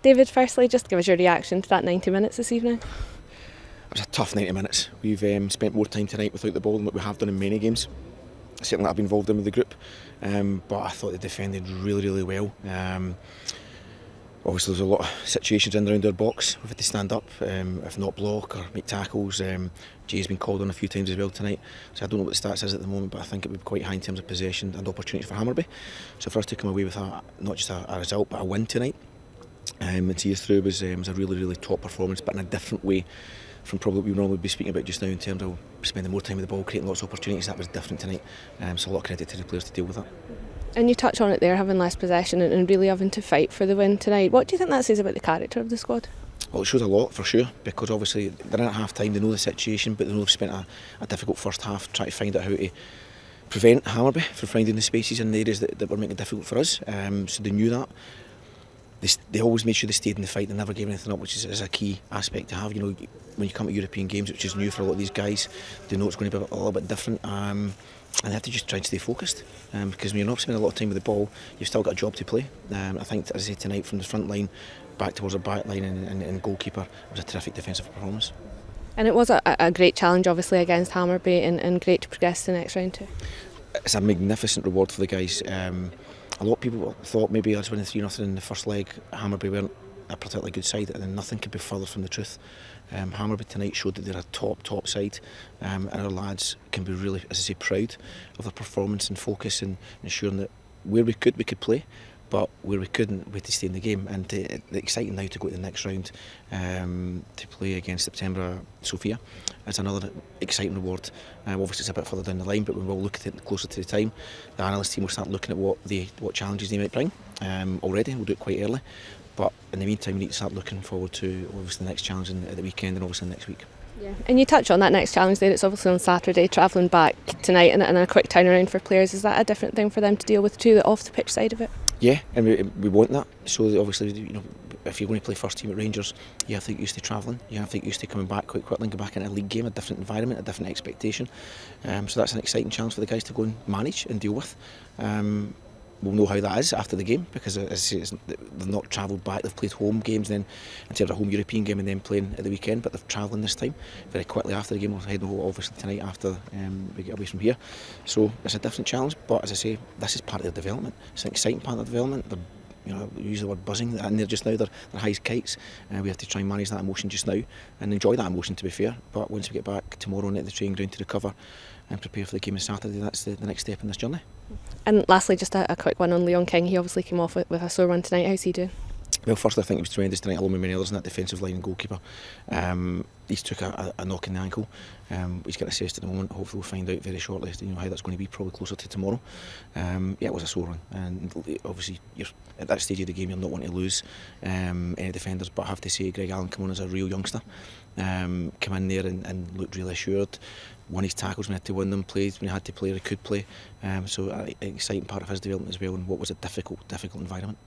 David, firstly, just give us your reaction to that 90 minutes this evening. It was a tough 90 minutes. We've um, spent more time tonight without the ball than what we have done in many games. Certainly, I've been involved in with the group, um, but I thought they defended really, really well. Um, obviously, there's a lot of situations in around our box. We've had to stand up, um, if not block or make tackles. Um, Jay's been called on a few times as well tonight, so I don't know what the stats is at the moment, but I think it would be quite high in terms of possession and opportunities for Hammarby. So for us to come away with a, not just a, a result, but a win tonight, um, and us through was, um, was a really, really top performance, but in a different way from probably what we normally be speaking about just now in terms of spending more time with the ball, creating lots of opportunities. That was different tonight, um, so a lot of credit to the players to deal with that. And you touch on it there, having less possession and, and really having to fight for the win tonight. What do you think that says about the character of the squad? Well, it shows a lot for sure because obviously they're in at half time, they know the situation, but they know they've spent a, a difficult first half trying to find out how to prevent Hammarby from finding the spaces in the areas that, that were making it difficult for us. Um, so they knew that. They, they always made sure they stayed in the fight, they never gave anything up, which is, is a key aspect to have. You know, when you come to European games, which is new for a lot of these guys, they know it's going to be a little bit different. Um, and they have to just try and stay focused um, because when you're not spending a lot of time with the ball, you've still got a job to play. Um, I think, as I said tonight, from the front line back towards the back line and, and, and goalkeeper, it was a terrific defensive performance. And it was a, a great challenge, obviously, against Hammarby, and, and great to progress to the next round too. It's a magnificent reward for the guys. Um, a lot of people thought maybe I was winning 3 nothing in the first leg. Hammerby weren't a particularly good side, and nothing could be further from the truth. Um, Hammerby tonight showed that they're a top, top side, um, and our lads can be really, as I say, proud of their performance and focus and ensuring that where we could, we could play. But where we couldn't, we had to stay in the game. And uh, exciting now to go to the next round um, to play against Septemvri Sofia. It's another exciting reward. Um, obviously, it's a bit further down the line, but we will look at it closer to the time. The analyst team will start looking at what what challenges they might bring um, already. We'll do it quite early. But in the meantime, we need to start looking forward to obviously the next challenge at the weekend and obviously next week. Yeah, and you touch on that next challenge there. It's obviously on Saturday, travelling back tonight, and, and a quick turnaround for players. Is that a different thing for them to deal with too, the off the pitch side of it? Yeah, and we, we want that. So obviously, you know, if you're going to play first team at Rangers, you have to get used to travelling, you have to get used to coming back quite quickly and go back in a league game, a different environment, a different expectation. Um, so that's an exciting challenge for the guys to go and manage and deal with. Um, we'll know how that is after the game because uh, as I say, they've not travelled back. They've played home games then in terms of a home European game and then playing at the weekend, but they're travelling this time very quickly after the game. We'll heading home obviously tonight after um, we get away from here. So it's a different challenge, but as I say, this is part of their development. It's an exciting part of their development. They're you know, use the word buzzing, and they're just now, they're, they're high as kites. Uh, we have to try and manage that emotion just now and enjoy that emotion, to be fair. But once we get back tomorrow and at the training ground to recover and prepare for the game on Saturday, that's the, the next step in this journey. And lastly, just a, a quick one on Leon King. He obviously came off with, with a sore run tonight. How's he doing? Well, first I think it was tremendous tonight, along with many others in that defensive line and goalkeeper. Um, he's took a, a, knock in the ankle. Um, he's getting assessed at the moment. Hopefully we'll find out very shortly you know, how that's going to be, probably closer to tomorrow. Um, yeah, it was a sore one. And obviously, you're, at that stage of the game, you're not wanting to lose um, any defenders. But I have to say, Greg Allen come on as a real youngster. Um, come in there and, and looked really assured. Won his tackles when he had to win them, played when he had to play, he could play. Um, so uh, an exciting part of his development as well and what was a difficult, difficult environment.